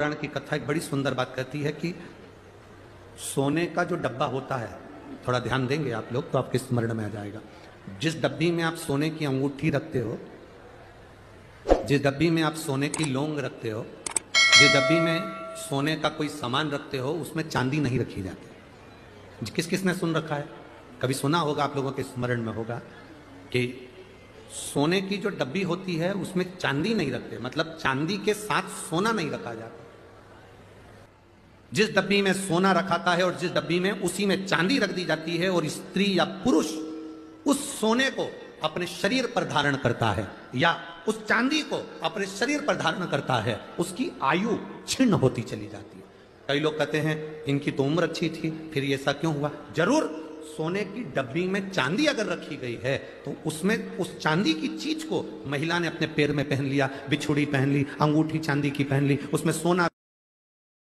पुराण की कथा एक बड़ी सुंदर बात कहती है कि सोने का जो डब्बा होता है, थोड़ा ध्यान देंगे आप लोग तो आपके स्मरण में आ जाएगा। जिस डब्बी में आप सोने की अंगूठी रखते हो, जिस डब्बी में आप सोने की लोंग रखते हो, जिस डब्बी में सोने का कोई सामान रखते हो, उसमें चांदी नहीं रखी जाती। किस किसने सुन रखा है? कभी सुना होगा आप लोगों के स्मरण में होगा कि सोने की जो डब्बी होती है, उसमें चांदी नहीं रखते। मतलब चांदी के साथ सोना नहीं रखा जाता। जिस डब्बी में सोना रखाता है और जिस डब्बी में उसी में चांदी रख दी जाती है और स्त्री या पुरुष उस सोने को अपने शरीर पर धारण करता है या उस चांदी को अपने शरीर पर धारण करता है, उसकी आयु छिन्न होती चली जाती है। कई लोग कहते हैं, इनकी तो उम्र अच्छी थी, फिर ऐसा क्यों हुआ? ज़रूर, सोने की डब्बी में चांदी अगर रखी गई है तो उसमें उस चांदी की चीज़ को महिला ने अपने पैर में पहन लिया, बिछुड़ी पहन ली, अंगूठी चांदी की पहन ली, उसमें सोना